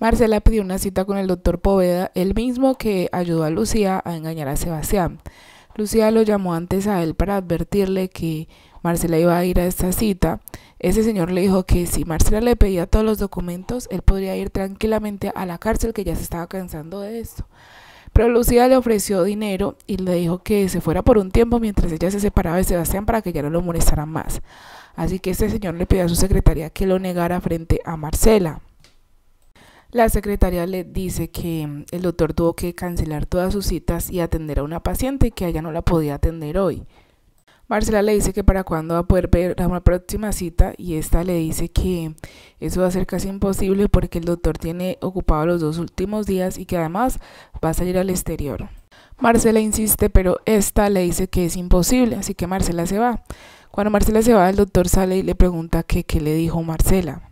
Marcela pidió una cita con el doctor Poveda, el mismo que ayudó a Lucía a engañar a Sebastián. Lucía lo llamó antes a él para advertirle que Marcela iba a ir a esta cita. Ese señor le dijo que si Marcela le pedía todos los documentos, él podría ir tranquilamente a la cárcel, que ya se estaba cansando de esto. Pero Lucía le ofreció dinero y le dijo que se fuera por un tiempo mientras ella se separaba de Sebastián para que ya no lo molestaran más. Así que este señor le pidió a su secretaria que lo negara frente a Marcela. La secretaria le dice que mm, el doctor tuvo que cancelar todas sus citas y atender a una paciente que ella no la podía atender hoy. Marcela le dice que para cuándo va a poder ver una próxima cita y esta le dice que eso va a ser casi imposible porque el doctor tiene ocupado los dos últimos días y que además va a salir al exterior. Marcela insiste, pero esta le dice que es imposible, así que Marcela se va. Cuando Marcela se va, el doctor sale y le pregunta que qué le dijo Marcela.